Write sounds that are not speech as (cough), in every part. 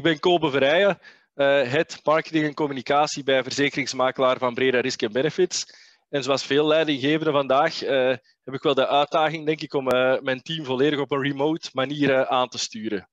Ik ben Kobe Verrijen, uh, head marketing en communicatie bij verzekeringsmakelaar van Breda Risk Benefits. En zoals veel leidinggevenden vandaag uh, heb ik wel de uitdaging, denk ik, om uh, mijn team volledig op een remote manier aan te sturen.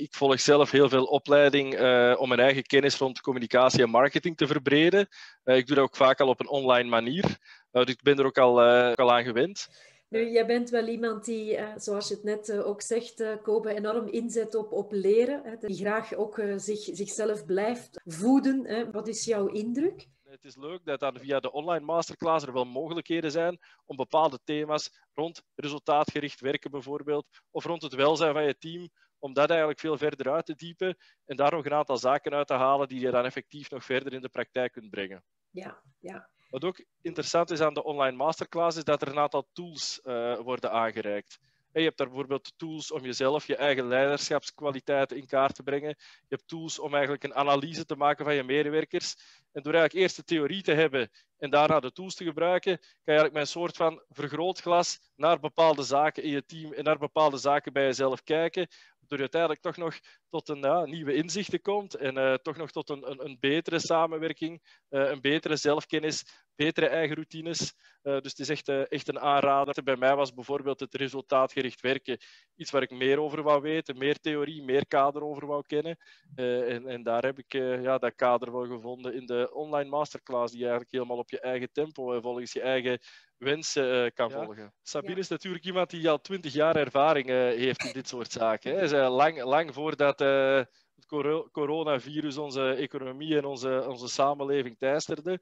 ik volg zelf heel veel opleiding om mijn eigen kennis rond communicatie en marketing te verbreden. ik doe dat ook vaak al op een online manier. dus ik ben er ook al, al aan gewend. Nu, jij bent wel iemand die, eh, zoals je het net eh, ook zegt, uh, Kobe, enorm inzet op, op leren. Die graag ook zich, zichzelf blijft voeden. Wat is jouw indruk? Het is leuk dat dan via de online masterclass er wel mogelijkheden zijn om bepaalde thema's rond resultaatgericht werken bijvoorbeeld, of rond het welzijn van je team, om dat eigenlijk veel verder uit te diepen en daar nog een aantal zaken uit te halen die je dan effectief nog verder in de praktijk kunt brengen. Ja, ja. Wat ook interessant is aan de online masterclass, is dat er een aantal tools uh, worden aangereikt. je hebt daar bijvoorbeeld tools om jezelf, je eigen leiderschapskwaliteiten in kaart te brengen. Je hebt tools om eigenlijk een analyse te maken van je medewerkers. En door eigenlijk eerst de theorie te hebben en daarna de tools te gebruiken, kan je eigenlijk met een soort van vergrootglas naar bepaalde zaken in je team en naar bepaalde zaken bij jezelf kijken, door uiteindelijk toch nog tot een ja, nieuwe inzichten komt en uh, toch nog tot een, een, een betere samenwerking, uh, een betere zelfkennis, betere eigen routines. Uh, dus het is echt, echt een aanrader. Bij mij was bijvoorbeeld het resultaatgericht werken iets waar ik meer over wou weten, meer theorie, meer kader over wou kennen. En, en, daar heb ik ja, dat kader wel gevonden in de online masterclass, die je eigenlijk helemaal op je eigen tempo en volgens je eigen wensen uh, kan ja. volgen. Sabine ja. is natuurlijk iemand die al twintig jaar ervaring uh, heeft in dit soort zaken. Hè. Zij lang, lang voordat uh, het coronavirus onze economie en onze, onze samenleving teisterde,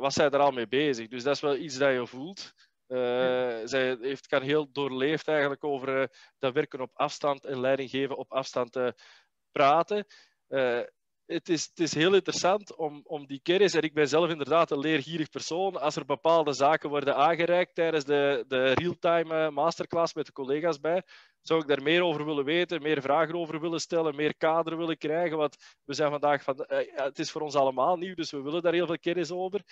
was zij er al mee bezig. Dus dat is wel iets dat je voelt. Ja. Zij heeft, kan heel doorleefd eigenlijk over dat werken op afstand en leiding geven op afstand praten het is, het is heel interessant om, om die kennis, en ik ben zelf inderdaad een leergierig persoon, als er bepaalde zaken worden aangereikt tijdens de, de real-time eh, masterclass met de collega's bij, zou ik daar meer over willen weten, meer vragen over willen stellen, meer kader willen krijgen, want we zijn vandaag van, ja, het is voor ons allemaal nieuw, dus we willen daar heel veel kennis over.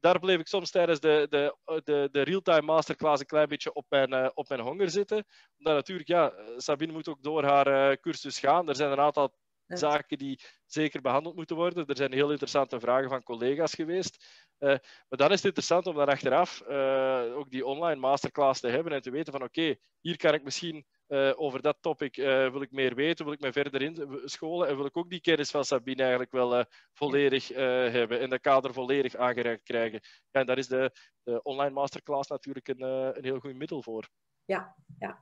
Daar bleef ik soms tijdens de, de, de, de real-time masterclass een klein beetje op mijn, uh, op mijn honger zitten. Omdat natuurlijk, ja, Sabine moet ook door haar cursus gaan. Er zijn een aantal zaken die zeker behandeld moeten worden. Er zijn heel interessante vragen van collega's geweest. Uh, maar dan is het interessant om dan achteraf uh, ook die online masterclass te hebben en te weten van oké, hier kan ik misschien uh, over dat topic wil ik meer weten, wil ik mij verder inscholen en wil ik ook die kennis van Sabine eigenlijk wel volledig hebben en dat kader volledig aangereikt krijgen. En daar is de, de online masterclass natuurlijk een, een heel goed middel voor. Ja, ja.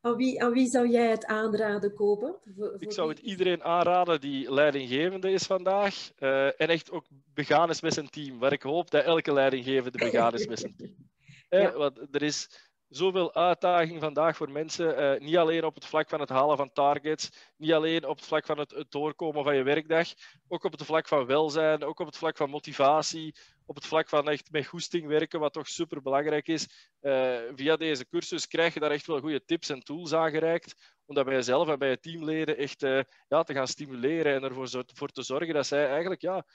Aan wie, aan wie zou jij het aanraden kopen? ik zou het iedereen aanraden die leidinggevende is vandaag. Uh, en echt ook begaan is met zijn team. Waar ik hoop dat elke leidinggevende begaan is met zijn team. (laughs) Ja. want er is zoveel uitdaging vandaag voor mensen. Uh, niet alleen op het vlak van het halen van targets, niet alleen op het vlak van het, het, doorkomen van je werkdag, ook op het vlak van welzijn, ook op het vlak van motivatie, op het vlak van echt met goesting werken, wat toch super belangrijk is. Uh, via deze cursus krijg je daar echt wel goede tips en tools aangereikt, om dat bij jezelf en bij je teamleden echt uh, ja, te gaan stimuleren en ervoor voor te zorgen dat zij eigenlijk ja,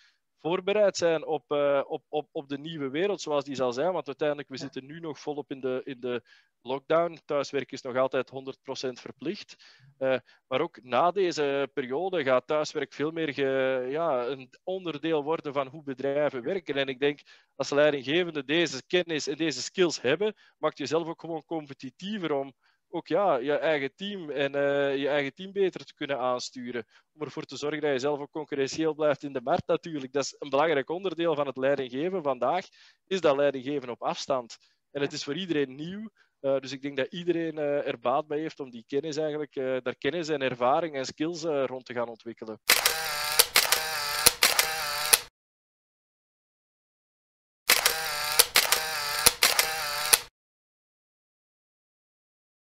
voorbereid zijn op, uh, op, op, op de nieuwe wereld zoals die zal zijn. Want uiteindelijk, we zitten nu nog volop in de, in de lockdown. Thuiswerken is nog altijd 100% verplicht. Uh, maar ook na deze periode gaat thuiswerk veel meer ge, ja, een onderdeel worden van hoe bedrijven werken. En ik denk, als leidinggevende deze kennis en deze skills hebben, maakt jezelf ook gewoon competitiever om ook ja, je eigen team en uh, je eigen team beter te kunnen aansturen. Om ervoor te zorgen dat je zelf ook concurrentieel blijft in de markt natuurlijk. Dat is een belangrijk onderdeel van het leidinggeven vandaag, is dat leidinggeven op afstand. En het is voor iedereen nieuw. Uh, dus ik denk dat iedereen uh, er baat bij heeft om die kennis eigenlijk, daar kennis en ervaring en skills rond te gaan ontwikkelen.